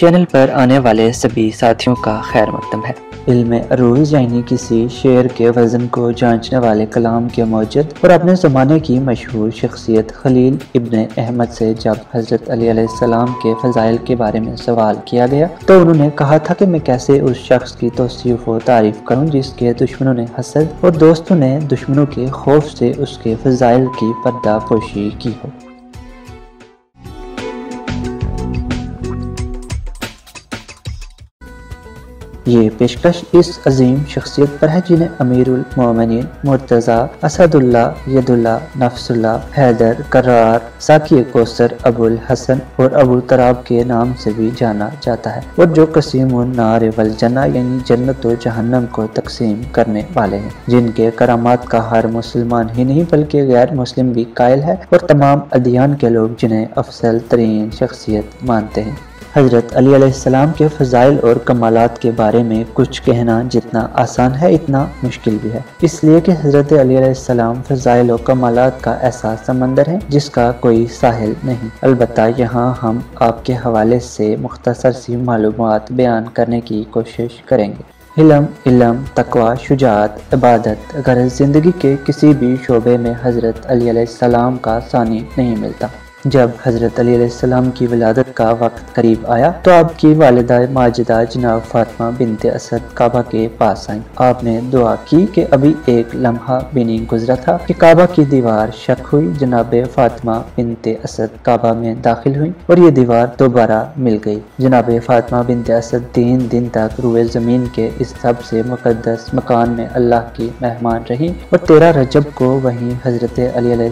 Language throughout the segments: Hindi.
चैनल पर आने वाले सभी साथियों का खैर मकदम है। इल्म अरूज यानी किसी शेर के वज़न को जांचने वाले कलाम के मौजद और अपने ज़माने की मशहूर शख्सियत खलील इब्न अहमद से जब हज़रत अली सलाम के फ़जाइल के बारे में सवाल किया गया तो उन्होंने कहा था कि मैं कैसे उस शख्स की तोसीफ़ व तारीफ़ करूँ जिसके दुश्मनों ने हसद और दोस्तों ने दुश्मनों के खौफ से उसके फ़जाइल की पर्दापोशी की हो। ये पेशकश इस अजीम शख्सियत पर है जिन्हें अमीरमिन मुर्तज़ा असदुल्ला यदुल्ला नफसुल्ला हैदर करार, साकी कोसर अबुल हसन और अबुल तराब के नाम से भी जाना जाता है और जो कसीम नार वल जना यानी जन्नत और जहन्नम को तकसीम करने वाले हैं। जिनके करामात का हर मुसलमान ही नहीं, बल्कि गैर मुस्लिम भी कायल है और तमाम अदियान के लोग जिन्हें अफसल तरीन शख्सियत मानते हैं। हज़रत अली सलाम के फ़जाइल और कमालत के बारे में कुछ कहना जितना आसान है, इतना मुश्किल भी है। इसलिए कि हज़रत अली सलाम फ़जाइल और कमालत का ऐसा समंदर है, जिसका कोई साहिल नहीं। अलबत् यहाँ हम आपके हवाले से मुख्तसर सी मालूम बयान करने की कोशिश करेंगे। इलम इलम, तकवा, शुजात, इबादत अगर ज़िंदगी के किसी भी शोबे में हज़रत अली सलाम का सानी नहीं मिलता। जब हज़रत अलीम की विलादत का वक्त करीब आया तो आपकी वालदा माजिदा जनाब फातमा बिनते असद काबा के पास आई। आपने दुआ की कि अभी एक लम्हा नहीं गुजरा था कि काबा की दीवार शक हुई, जनाब फातमा बिनते असद काबा में दाखिल हुई और ये दीवार दोबारा मिल गई। जनाब फातमा बिनते असद तीन दिन तक रुए ज़मीन के इस सबसे मुकदस मकान में अल्लाह की मेहमान रही और तेरह रजब को वहीं हज़रत अली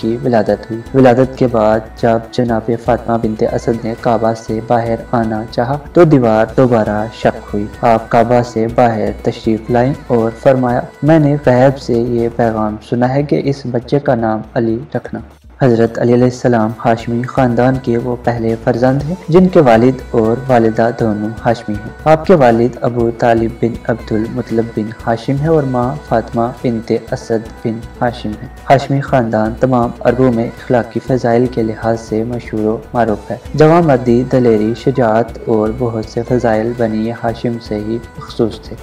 की विलादत हुई। विलादत के बाद बाद जब जनाब फातमा बिनते असद ने काबा से बाहर आना चाहा तो दीवार दोबारा शक हुई। आप काबा से बाहर तशरीफ़ लाए और फरमाया, मैंने गैब से ये पैगाम सुना है कि इस बच्चे का नाम अली रखना। हज़रत अलीसम हाशमी ख़ानदान के वो पहले फर्जंद हैं, जिनके वालिद और वालिदा दोनों हाशमी हैं। आपके वालिद अबू तालिब बिन अब्दुल मुतलब बिन हाशिम है और माँ फातमा बिनते असद बिन हाशिम है। हाशमी ख़ानदान तमाम अरबों में अखलाकी फ़जाइल के लिहाज से मशहूर मरूफ है। जवा मदी दलेरी, शजात और बहुत से फ़जाइल बनी हाशिम से ही मखसूस थे।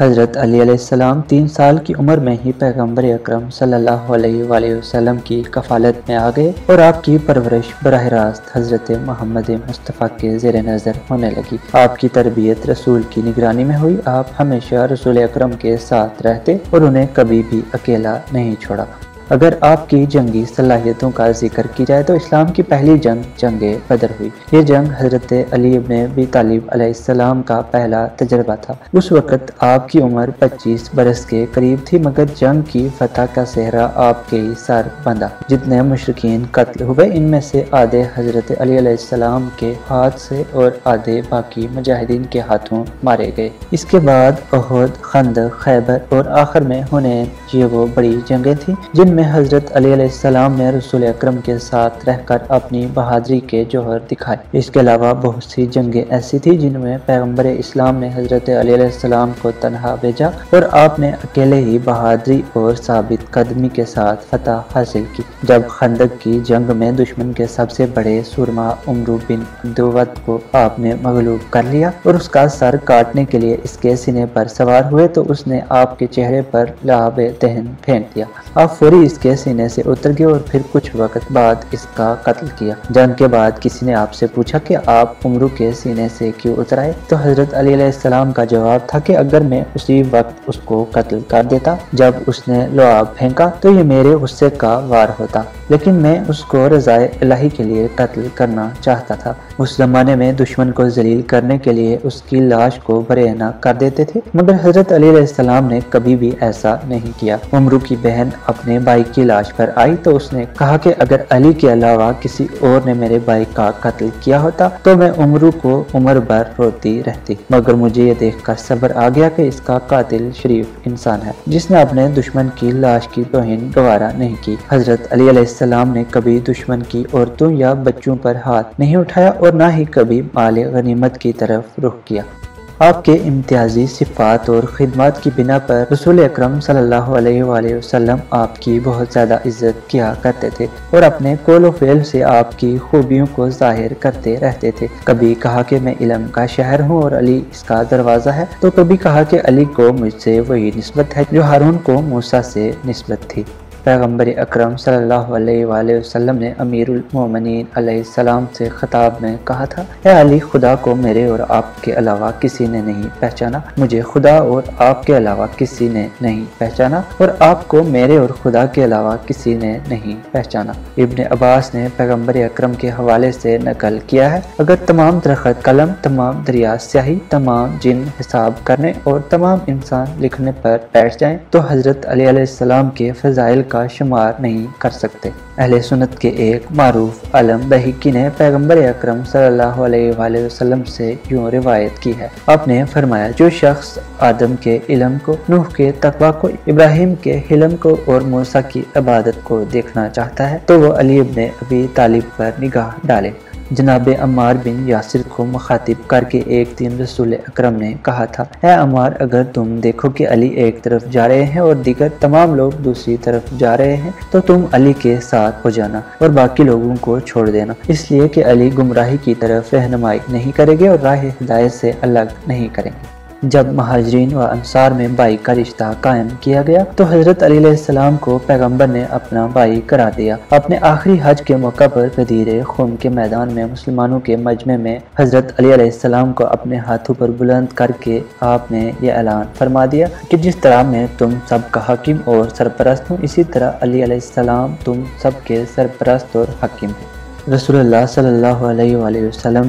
हज़रत अलीसम तीन साल की उम्र में ही पैगंबर अक्रम वसल्लम की कफालत में आ गए और आपकी परवरिश बरह रास्त हज़रत मोहम्मद मुस्तफ़ा के जेर नज़र होने लगी। आपकी तरबियत रसूल की निगरानी में हुई। आप हमेशा रसूल अक्रम के साथ रहते और उन्हें कभी भी अकेला नहीं छोड़ा। अगर आपकी जंगी सलाहियतों का ज़िक्र की जाए तो इस्लाम की पहली जंग जंग बदर हुई। ये जंग हज़रत अली बी तालिब अलैहिस्सलाम का पहला तजर्बा था। उस वक़्त आपकी उम्र 25 बरस के करीब थी, मगर जंग की फतह का सेहरा आपके ही सर बंधा। जितने मुशरकिन कत्ल हुए, इनमें से आधे हज़रत अली के हाथ से और आधे बाकी मुजाहिदीन के हाथों मारे गए। इसके बाद अहद खंद, खैबर और आखिर में होने ये वो बड़ी जंगें थी, जिनमें में हज़रत अलीसम ने रसूल अक्रम के साथ रहकर अपनी बहादरी के जौहर दिखाए। इसके अलावा बहुत सी जंगें ऐसी थी जिनमें पैगंबर इस्लाम ने हज़रत अलीसम को तनहा भेजा और आपने अकेले ही बहादरी और साबित कदमी के साथ फतह हासिल की। जब खंदक की जंग में दुश्मन के सबसे बड़े सुरमा उमरू बिन दुवत को आपने मगलूब कर लिया और उसका सर काटने के लिए इसके सीने पर सवार हुए तो उसने आपके चेहरे पर लाभ दहन फेंक दिया। आप फौरी इसके सीने से उतर गए और फिर कुछ वक्त बाद इसका कत्ल किया। जंग के बाद किसी ने आपसे पूछा कि आप उम्र के सीने से क्यों उतराए तो हज़रत अली सलाम का जवाब था कि अगर मैं उसी वक्त उसको कत्ल कर देता, जब उसने लोआब फेंका तो ये मेरे गुस्से का वार होता। लेकिन मैं उसको रजाए इलाही के लिए कत्ल करना चाहता था। उस जमाने में दुश्मन को जलील करने के लिए उसकी लाश को बरेना कर देते थे, मगर हज़रत अली ने कभी भी ऐसा नहीं किया। उम्र की बहन अपने भाई की लाश पर आई तो उसने कहा कि अगर अली के अलावा किसी और ने मेरे भाई का कत्ल किया होता तो मैं उमरू को उम्र भर रोती रहती। मगर मुझे ये देखकर सब्र आ गया कि इसका कातिल शरीफ इंसान है, जिसने अपने दुश्मन की लाश की तोहिन गवारा नहीं की। हज़रत अली सलाम ने कभी दुश्मन की औरतों या बच्चों पर हाथ नहीं उठाया और न ही कभी माल गनीमत की तरफ़ रुख किया। आपके इम्तियाजी सिफात और खिदमत की बिना पर रसूल अक्रम वसल्लम आपकी बहुत ज़्यादा इज़्ज़त किया करते थे और अपने कोलो फेल से आपकी खूबियों को ज़ाहिर करते रहते थे। कभी कहा कि मैं इलम का शहर हूँ और अली इसका दरवाज़ा है तो कभी कहा कि अली को मुझसे वही नस्बत है जो हारून को मूसा से नस्बत थी। पैगंबर अक्रम वसल्लम ने सलाम से ख़ताब में कहा था ए अली, खुदा को मेरे और आपके अलावा किसी ने नहीं पहचाना। मुझे खुदा और आपके अलावा किसी ने नहीं पहचाना और आपको मेरे और खुदा के अलावा किसी ने नहीं पहचाना। इबन अब्बास ने पैगंबर अक्रम के हवाले से नकल किया है, अगर तमाम दरख्त, कलम, तमाम दरिया स्याही, तमाम जिन हिसाब करने और तमाम इंसान लिखने पर बैठ जाए तो हज़रत अली के फजाइल का शुमार नहीं कर सकते। अहले सुनत के एक मारूफ अलम बहिकी ने पैगंबर अक्रम वसल्लम से यूँ रिवायत की है। आपने फरमाया, जो शख्स आदम के इलम को, नूह के तकवा को, इब्राहिम के हिलम को और मूसा की इबादत को देखना चाहता है तो वो अली ने अभी तालिब पर निगाह डाले। जनाब अमार बिन यासिर को मुखातिब करके एक दिन रसूल अक्रम ने कहा था है अमार, अगर तुम देखो कि अली एक तरफ़ जा रहे हैं और दीगर तमाम लोग दूसरी तरफ़ जा रहे हैं तो तुम अली के साथ हो जाना और बाकी लोगों को छोड़ देना। इसलिए कि अली गुमराही की तरफ़ रहनुमाई नहीं करेंगे और राह हिदायत से अलग नहीं करेंगे। जब महाजरीन व अंसार में बाई का रिश्ता कायम किया गया तो हज़रत अलीम को पैगंबर ने अपना बाई करा दिया। अपने आखिरी हज के मौका पर गदीर खून के मैदान में मुसलमानों के मजमे में हज़रत अली को अपने हाथों पर बुलंद करके आपने ये ऐलान फरमा दिया कि जिस तरह मैं तुम सबका हकीम और सरपरस्त हूँ, इसी तरह अली तुम सबके सरपरस्त और हकीम वसल्लम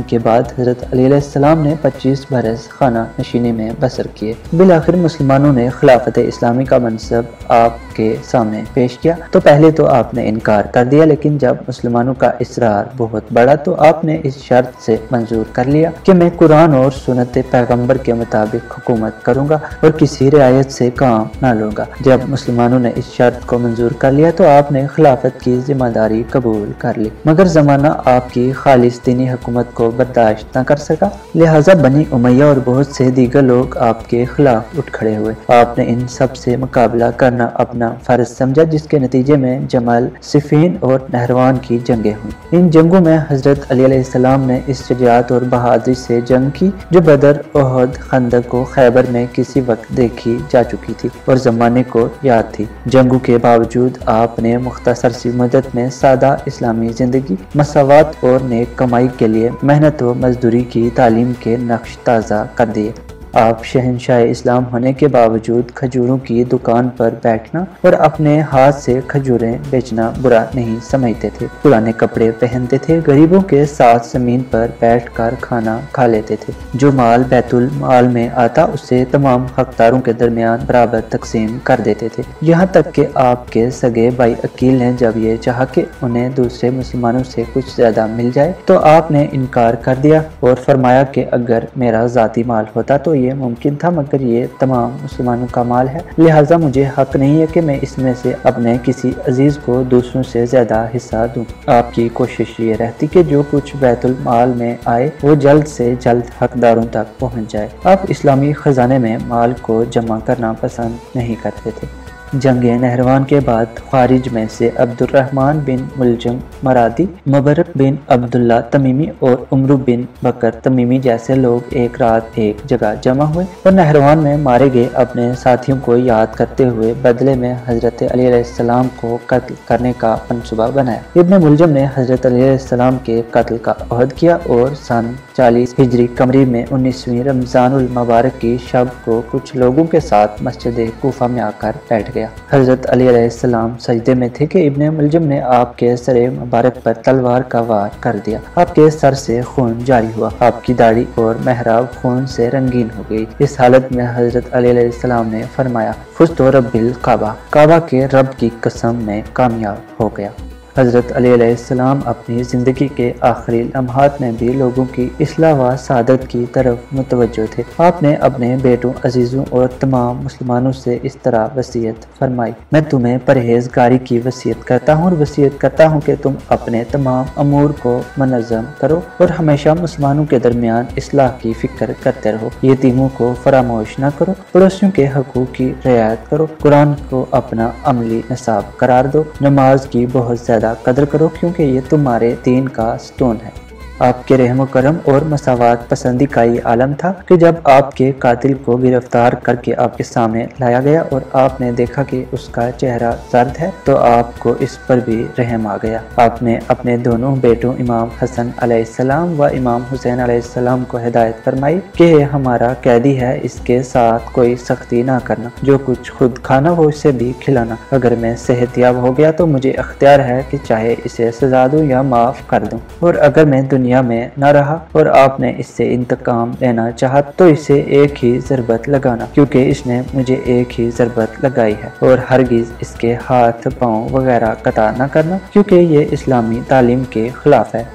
के बाद हज़रत अलीसम ने 25 बरस खाना नशीनी में बसर किए। बिल आखिर मुसलमानों ने खिलाफत इस्लामी का मनसब आपके सामने पेश किया। तो पहले तो आपने इनकार कर दिया, लेकिन जब मुसलमानों का इसरार बहुत बड़ा तो आपने इस शर्त से मंजूर कर लिया कि मैं कुरान और सुनत पैगंबर के मुताबिक हुकूमत करूँगा और किसी रियायत से काम न लूँगा। जब मुसलमानों ने इस शर्त को मंजूर कर लिया तो आपने खिलाफत की ज़िम्मेदारी कबूल कर ली। मगर जमाना आपकी खालिश दीनी हुकूमत को बर्दाश्त न कर सका। लिहाजा बनी उमैया और बहुत से दीगर लोग आपके खिलाफ उठ खड़े हुए। आपने इन सबसे मुकाबला करना अपना फ़र्ज़ समझा, जिसके नतीजे में जमाल सिफीन और नहरवान की जंगें हुई। इन जंगों में हज़रत अली सलाम ने इस शजात और बहादुरी से जंग की, जो बदर ओहद खंदक को खैबर में किसी वक्त देखी जा चुकी थी और जमाने को याद थी। जंगों के बावजूद आपने मुख्तसर सी मदद में सादा इस्लामी ज़िंदगी मसावत और नेक कमाई के लिए मेहनत व मजदूरी की तालीम के नक्श ताज़ा कर दिए। आप शहनशाह इस्लाम होने के बावजूद खजूरों की दुकान पर बैठना और अपने हाथ से खजूरें बेचना बुरा नहीं समझते थे। पुराने कपड़े पहनते थे, गरीबों के साथ ज़मीन पर बैठकर खाना खा लेते थे। जो माल बैतुल माल में आता, उसे तमाम हकदारों के दरमियान बराबर तकसीम कर देते थे। यहाँ तक कि आपके सगे भाई अकील ने जब ये चाह कि उन्हें दूसरे मुसलमानों से कुछ ज़्यादा मिल जाए तो आपने इनकार कर दिया और फरमाया कि अगर मेरा जाती माल होता तो ये मुमकिन था, मगर ये तमाम मुसलमानों का माल है। लिहाजा मुझे हक नहीं है कि मैं इसमें से अपने किसी अज़ीज़ को दूसरों से ज़्यादा हिस्सा दूँ। आपकी कोशिश ये रहती कि जो कुछ बैतुल माल में आए, वो जल्द से जल्द हकदारों तक पहुँच जाए। आप इस्लामी खजाने में माल को जमा करना पसंद नहीं करते थे। जंग नहरवान के बाद खारिज में से अब्दुलरहमान बिन मुलजम मरादी, मुबरक बिन अब्दुल्ला तमीमी और उमरू बिन बकर तमीमी जैसे लोग एक रात एक जगह जमा हुए और नहरवान में मारे गए अपने साथियों को याद करते हुए बदले में हज़रत अलीम को कत्ल करने का मनसूबा बनाया। इब्न मुलजम ने हज़रत अलीम के कत्ल का अहद किया और सन चालीस हिजरी कमरी में उन्नीसवीं रमज़ान मुबारक की शब को कुछ लोगों के साथ मस्जिद कोफा में आकर बैठ गया। हज़रत अलीसम सजदे में थे कि इबन मुलजम ने आपके सर मुबारक पर तलवार का वार कर दिया। आपके सर से खून जारी हुआ। आपकी दाढ़ी और महराब खून से रंगीन हो गई। इस हालत में हज़रत अलीसम ने फरमाया खुश तो रबिल काबा। काबा के रब की कसम में कामयाब हो गया। हज़रत अलीम अपनी ज़िंदगी के आखिरी लम्हात में भी लोगों की असलाह सादत की तरफ़ मुतवजो थे। आपने अपने बेटों, अजीज़ों और तमाम मुसलमानों से इस तरह वसीयत फरमाई। मैं तुम्हें परहेजगारी की वसीयत करता हूँ और वसीयत करता हूँ कि तुम अपने तमाम अमूर को मनज़म करो और हमेशा मुसलमानों के दरमियान असलाह की फ़िक्र करते रहो। यतीमों को फरामोश न करो, पड़ोसियों के हकूक की रियायत करो। कुरान को अपना अमली नसाब करार दो। नमाज़ की बहुत ज़्यादा कदर करो क्योंकि ये तुम्हारे दीन का स्टोन है। आपके रहम करम और मसावत पसंदी का ये आलम था कि जब आपके कातिल को गिरफ़्तार करके आपके सामने लाया गया और आपने देखा कि उसका चेहरा सर्द है तो आपको इस पर भी रहम आ गया। आपने अपने दोनों बेटों इमाम हसन अलैहिस्सलाम व इमाम हुसैन अलैहिस्सलाम को हिदायत फरमाई कि हमारा कैदी है, इसके साथ कोई सख्ती ना करना, जो कुछ खुद खाना हो उसे भी खिलाना। अगर मैं सेहतियाब हो गया तो मुझे अख्तियार है कि चाहे इसे सजा दूँ या माफ़ कर दूँ। और अगर मैं दुनिया दुनिया में न रहा और आपने इससे इंतकाम लेना चाह तो इसे एक ही जरबत लगाना, क्योंकि इसने मुझे एक ही जरबत लगाई है और हरगिज इसके हाथ, पाँव वगैरह कता न करना, क्योंकि ये इस्लामी तालीम के खिलाफ है।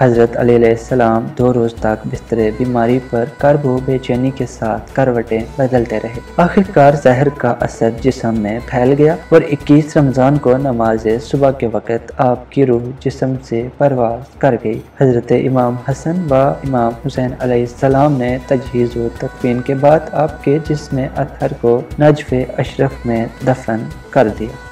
हज़रत सलाम दो रोज़ तक बिस्तरे बीमारी पर कर्ब बेचैनी के साथ करवटें बदलते रहे। आखिरकार जहर का असर जिसम में फैल गया और 21 रमज़ान को नमाज़ सुबह के वक़्त आपकी रूह जिसम से परवाज कर गई। हज़रत इमाम हसन व इमाम हुसैन सलाम ने तजहीज़ व तकफीन के बाद आपके जिसम अतहर को नजफ़ अशरफ में दफन कर दिया।